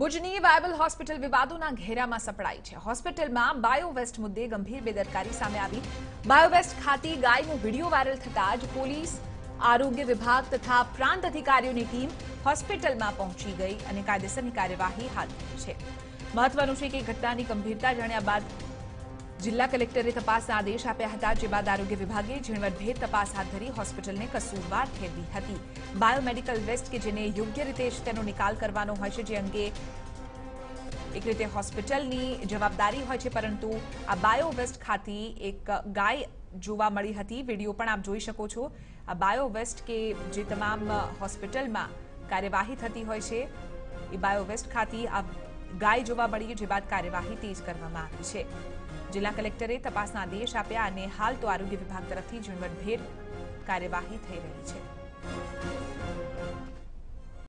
ભુજની viable hospital વિવાદોના ઘેરામાં સપડાઈ છે. હોસ્પિટલમાં બાયોવેસ્ટ મુદ્દે ગંભીર બેદરકારી સામે આવી. બાયોવેસ્ટ ખાતી ગાયનો વીડિયો વાયરલ થતા જ પોલીસ, આરોગ્ય વિભાગ તથા પ્રાંત અધિકારીઓની ટીમ હોસ્પિટલમાં પહોંચી ગઈ અને કાયદેસરની કાર્યવાહી હાથ ધરી છે. મહત્વનું છે કે ઘટનાની ગંભીરતા જાણ્યા બાદ જિલ્લા કલેક્ટરે તપાસના આદેશ આપ્યા હતા જે બાદ આરોગ્ય વિભાગે ઝીણવટભેર તપાસ હાથ ધરી હોસ્પિટલને કસૂરવાર ઠેરવી હતી બાયોમેડિકલ વેસ્ટ કે જેને યોગ્ય રીતે જ તેનો નિકાલ કરવાનો હોય છે જે અંગે એક રીતે હોસ્પિટલની જવાબદારી હોય છે પરંતુ આ બાયો વેસ્ટ ખાતી એક ગાય જોવા મળી હતી વિડીયો પણ આપ જોઈ શકો છો આ બાયો વેસ્ટ કે જે તમામ હોસ્પિટલમાં કાર્યવાહી થતી હોય છે એ બાયો વેસ્ટ ખાતી આ ગાય જોવા મળી જે બાદ કાર્યવાહી તેજ કરવામાં આવી છે જિલ્લા કલેક્ટરે તપાસના આદેશ આપ્યા અને હાલ તો આરોગ્ય વિભાગ તરફથી ઝીણવટભેર કાર્યવાહી થઈ રહી છે.